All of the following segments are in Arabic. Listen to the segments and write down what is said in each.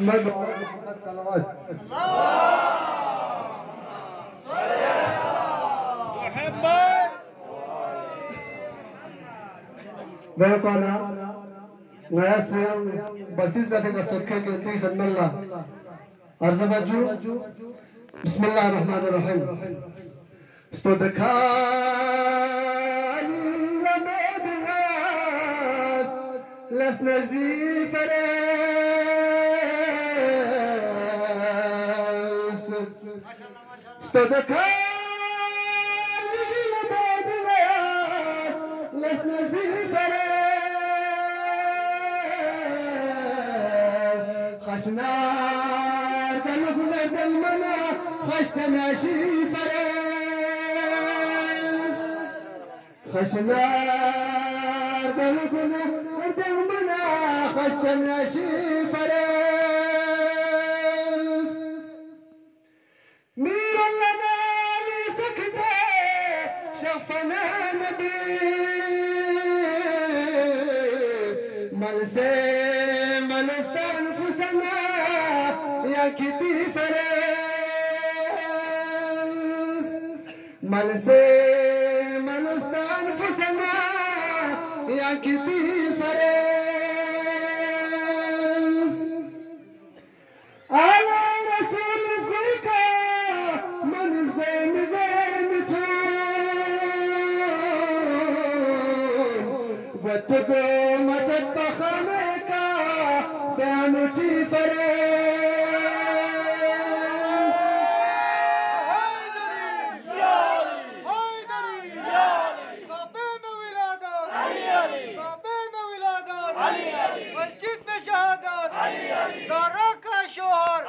محمد وعلى محمد صلوات محمد ذلكنا ويسهم محمد دستكيك يطيف بسم الله الرحمن الرحيم استدكان لمدغاس لسنا جديد فريق صدقا لبعضنا لسنا في فراس خشناك لغنا دمنا خشتنا شي فراس خشناك لغنا دمنا خشتنا شي فراس Me मनसे मनुस्तान फसमा या किथे फर मन से मनुस्तान ملا گا بابے میں ملا گا مسجد پیشہ گلیا کا شہر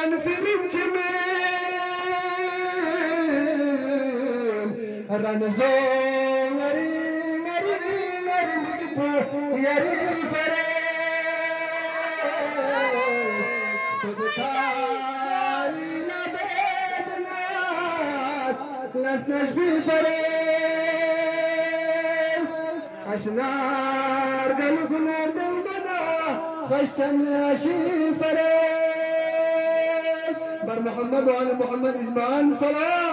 ben فرمتمن رنزوری مری مری مگپو یری فرست سودتاری نبیدنات لسنش بالفرست خشنار قلق نردم بدا خشتم لاشی فرست بر محمد و آل محمد اجمعان سلام